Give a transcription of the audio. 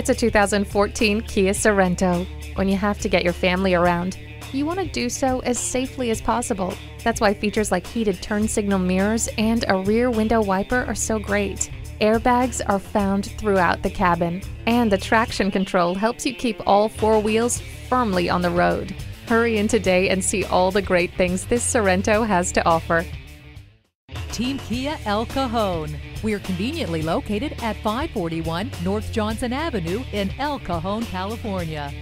It's a 2014 Kia Sorento. When you have to get your family around, you want to do so as safely as possible. That's why features like heated turn signal mirrors and a rear window wiper are so great. Airbags are found throughout the cabin, and the traction control helps you keep all four wheels firmly on the road. Hurry in today and see all the great things this Sorento has to offer. Team Kia El Cajon. We are conveniently located at 541 North Johnson Avenue in El Cajon, California.